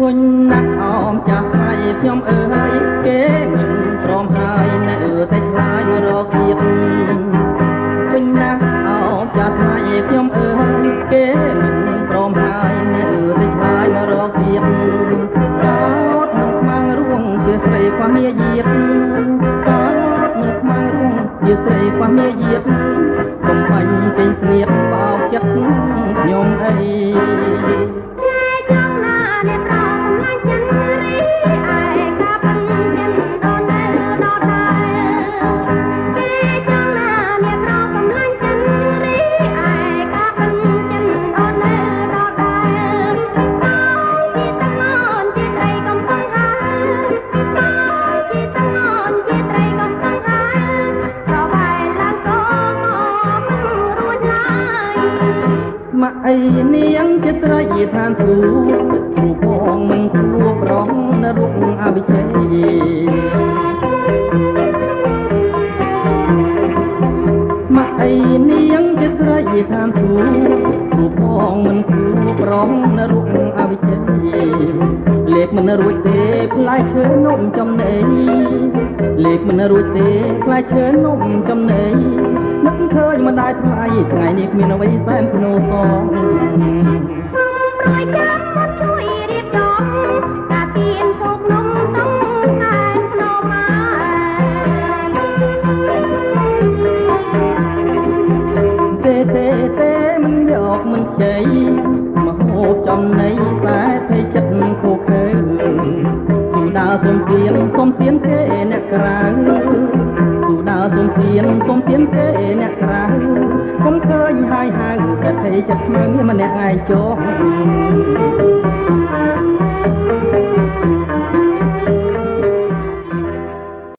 ហ៊ុញណាក់អមចាស់ស្រីខ្ញុំអើយគេមិនព្រមហើយនៅតែឆ្លើយរកទៀតហ៊ុញណាក់អមចាស់ស្រីខ្ញុំអើយគេមិនព្រមហើយនៅតែឆ្លើយរកទៀតរត់មិនខ្មាំងរួងជាស្រីខ្វះមាយាទរត់មិនខ្មាំងរួងជាស្រីខ្វះមាយាទ ម៉ាក់អីនាងជាស្រីឋានទូគ្រូផងមិនគួរប្រងនៅរូបអវិជ័យម៉ាក់អីនាងជាស្រីឋានទូគ្រូផងមិនគួរប្រងនៅរូបអវិជ័យលេខមិនរួចទេផ្លែឈើនំចំណេញលេខមិនរួចទេផ្លែឈើនំចំណេញ នឹកឃើញមិនដែរថ្លៃថ្ងៃនេះគ្មានអ្វីសែនភ្នោសងប្រយចាំមកជួយរៀបចំតាទៀនពូកនំតុងខែភ្នំមកទេទេទេមិនយកមិនជ័យមកហូបចំណៃតែភ័យចិត្តគោខើទូដើសុំទៀនសុំទៀនគេអ្នកក្រៅ ទូដើសុំទៀនសុំទៀនគេអ្នកក្រៅកុំឃើញហើយហៅតែភ័យចិត្តខ្មៅម្នាក់ឯងចុះ